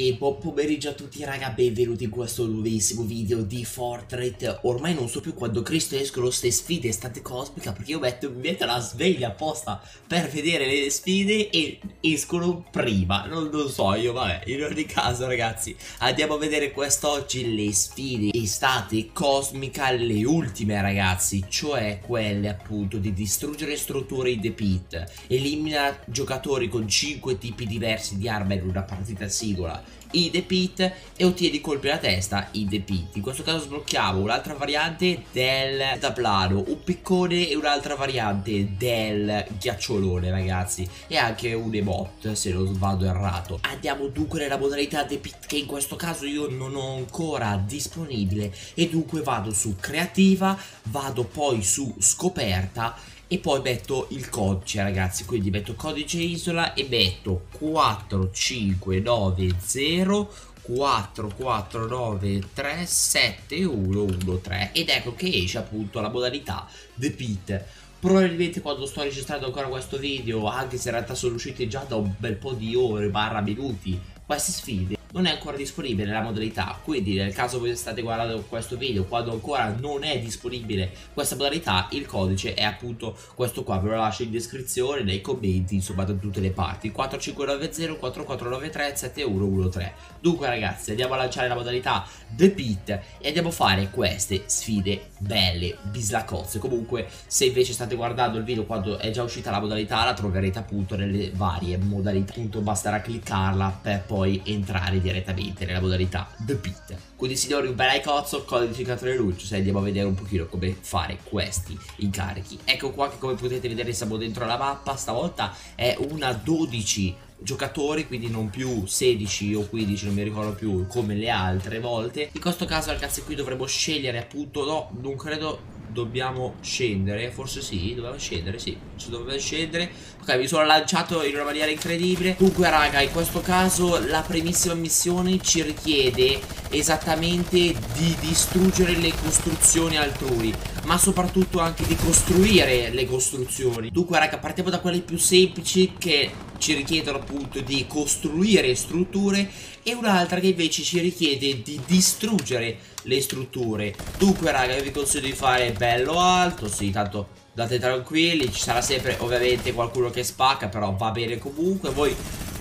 E buon pomeriggio a tutti raga, benvenuti in questo nuovissimo video di Fortnite. Ormai non so più quando Cristo escono ste sfide, state cosmica Perché io metto, metto la sveglia apposta per vedere le sfide e escono prima. Non lo so io, vabbè, in ogni caso ragazzi Andiamo a vedere quest'oggi le sfide. Estate cosmica Le ultime ragazzi, cioè quelle appunto di distruggere strutture in The Pit. Elimina giocatori con 5 tipi diversi di arma in una partita singola i The Pit e ottieni colpi alla testa i The Pit. In questo caso sblocchiamo un'altra variante del tablano, un piccone e un'altra variante del ghiacciolone ragazzi e anche un emote se non vado errato. Andiamo dunque nella modalità The Pit che in questo caso io non ho ancora disponibile e dunque vado su creativa, vado poi su scoperta e poi metto il codice ragazzi quindi metto codice isola e metto 4590 44937113 ed ecco che esce appunto la modalità The Pit. Probabilmente quando sto registrando ancora questo video anche se in realtà sono uscite già da un bel po' di ore barra minuti queste sfide non è ancora disponibile la modalità. Quindi nel caso voi state guardando questo video quando ancora non è disponibile questa modalità il codice è appunto questo qua. Ve lo lascio in descrizione nei commenti insomma da tutte le parti. 4590 4493 7113 dunque ragazzi andiamo a lanciare la modalità The Pit e andiamo a fare queste sfide belle bislacozze. Comunque se invece state guardando il video quando è già uscita la modalità la troverete appunto nelle varie modalità. Appunto basterà cliccarla per poi entrare entrare direttamente nella modalità The Pit. Quindi signori un bel icozzo, codificatore luce, se andiamo a vedere un pochino come fare questi incarichi. Ecco qua che come potete vedere siamo dentro la mappa, stavolta è una 12 giocatori quindi non più 16 o 15 non mi ricordo più come le altre volte in questo caso ragazzi qui dovremmo scegliere appunto no non credo dobbiamo scendere Forse sì, dobbiamo scendere, sì Ci dobbiamo scendere. Ok, mi sono lanciato in una maniera incredibile. Dunque raga, in questo caso la primissima missione ci richiede esattamente di distruggere le costruzioni altrui Ma soprattutto anche di costruire le costruzioni. Dunque raga, partiamo da quelle più semplici che ci richiedono appunto di costruire strutture e un'altra che invece ci richiede di distruggere le strutture. Dunque raga io vi consiglio di fare bello alto sì tanto date tranquilli ci sarà sempre ovviamente qualcuno che spacca però va bene comunque. Voi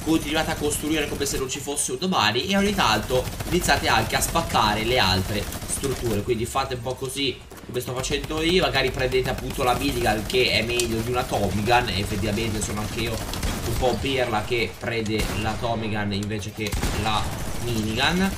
continuate a costruire come se non ci fosse un domani e ogni tanto iniziate anche a spaccare le altre strutture. Quindi fate un po' così come sto facendo io magari prendete appunto la minigun che è meglio di una Tommy effettivamente sono anche io un po' pirla che prende la Tommy Gun invece che la minigun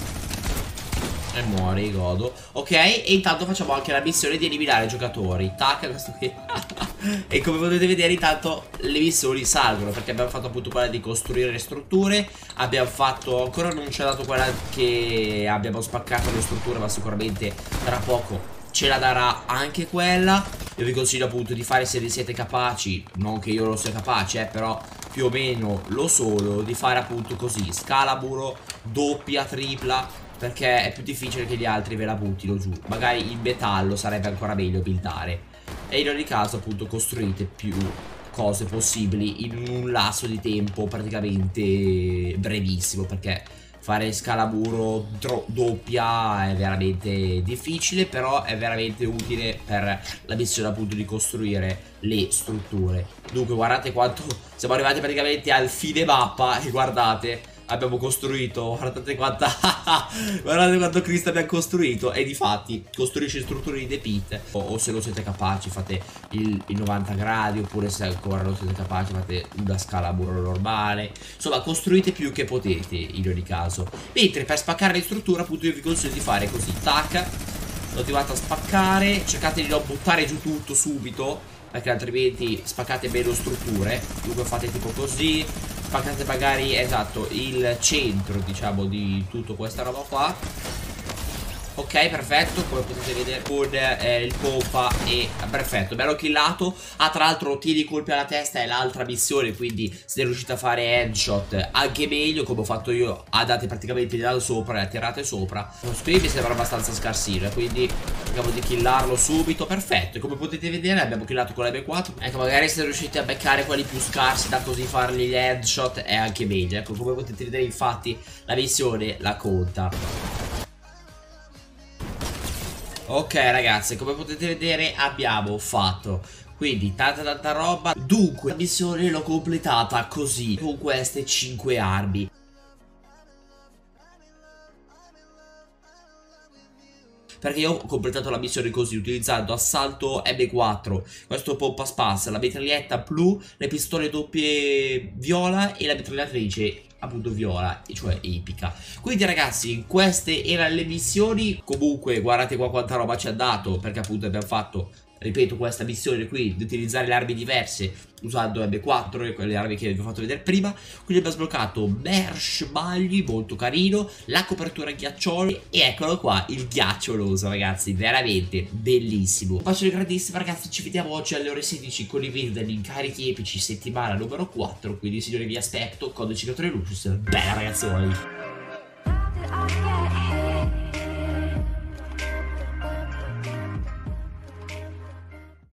e muori, godo Ok, e intanto facciamo anche la missione di eliminare i giocatori. Tac, questo qui. E come potete vedere intanto le missioni salgono Perché abbiamo fatto appunto quella di costruire le strutture. Abbiamo fatto, ancora non ci ha dato quella che abbiamo spaccato le strutture Ma sicuramente tra poco ce la darà anche quella. Io vi consiglio appunto di fare se ne siete capaci Non che io lo sia capace eh, però più o meno lo sono Di fare appunto così Scalaburo, doppia, tripla perché è più difficile che gli altri ve la buttino giù. Magari il metallo sarebbe ancora meglio buildare. E in ogni caso appunto costruite più cose possibili in un lasso di tempo praticamente brevissimo Perché fare scalaburo doppia è veramente difficile Però è veramente utile per la missione appunto di costruire le strutture. Dunque guardate quanto siamo arrivati praticamente al fine mappa E guardate abbiamo costruito Guardate quanta Guardate quanto Cristo abbiamo costruito E di fatti costruisce strutture di The Pit o, o, se non siete capaci fate il, il, 90 gradi Oppure se ancora non siete capaci fate una scala burro normale. Insomma costruite più che potete in ogni caso. Mentre per spaccare le strutture appunto io vi consiglio di fare così Tac Continuate a spaccare Cercate di non buttare giù tutto subito perché altrimenti spaccate meno strutture. Dunque fate tipo così spaccate magari esatto il centro diciamo di tutta questa roba qua Ok, perfetto, come potete vedere con eh, il pompa e perfetto, bello killato. Ah, tra l'altro tiri colpi alla testa è l'altra missione, quindi se riuscite a fare headshot anche meglio, come ho fatto io, andate praticamente da sopra e attirate sopra. Lo screen mi sembra abbastanza scarsino, quindi cerchiamo di killarlo subito, perfetto. Come potete vedere abbiamo killato con la M4. Ecco, magari se riuscite a beccare quelli più scarsi da così fargli gli headshot è anche meglio. Ecco, come potete vedere infatti la missione la conta. Ok ragazzi come potete vedere abbiamo fatto. Quindi tanta tanta roba. Dunque la missione l'ho completata così Con queste 5 armi. Perché io ho completato la missione così utilizzando assalto M4 questo pompa spas, la mitraglietta blu le pistole doppie viola e la mitragliatrice appunto viola, cioè epica. Quindi ragazzi, queste erano le missioni. Comunque, guardate qua quanta roba ci ha dato, perché appunto abbiamo fatto ripeto questa missione qui di utilizzare le armi diverse usando M4 e quelle armi che vi ho fatto vedere prima quindi abbiamo sbloccato Mersh Bagli molto carino la copertura ghiaccioli e eccolo qua il ghiaccioloso ragazzi veramente bellissimo. Un bacione grandissimo ragazzi ci vediamo oggi alle ore 16 con i video degli incarichi epici settimana numero 4 quindi signori vi aspetto codice 3 Lucius bella ragazzoli